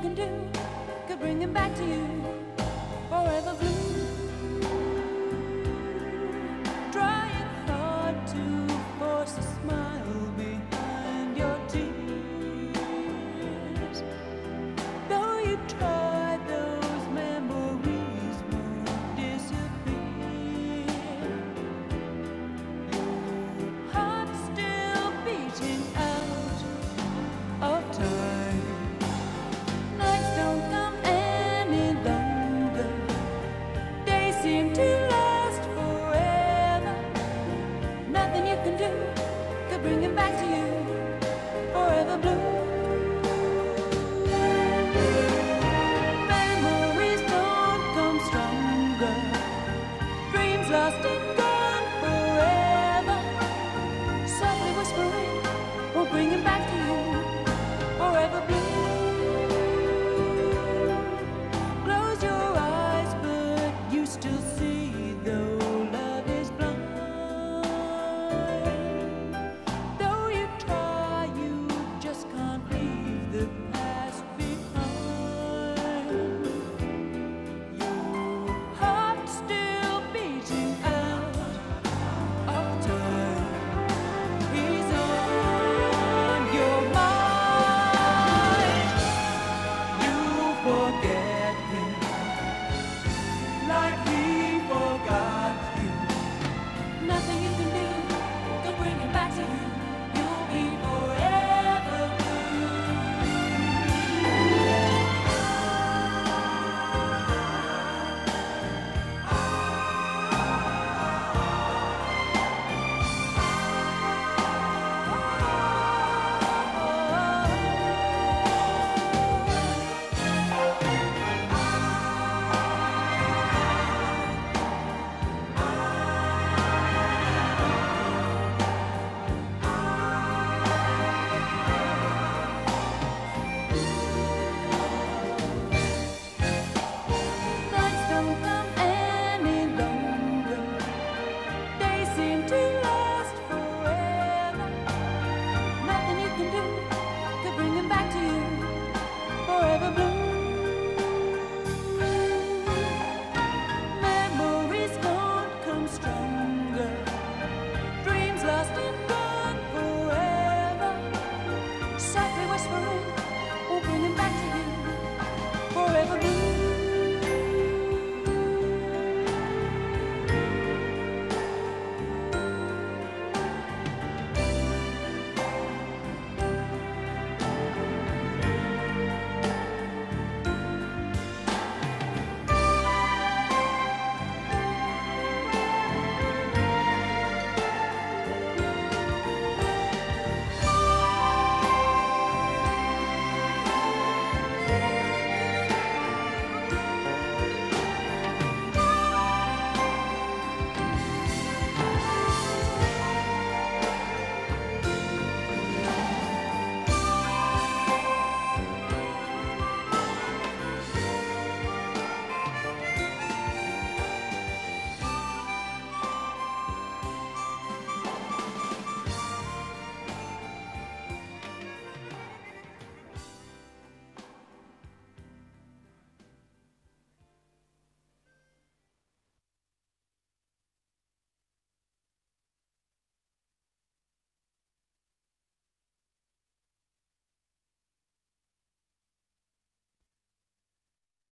can do could bring him back to you. just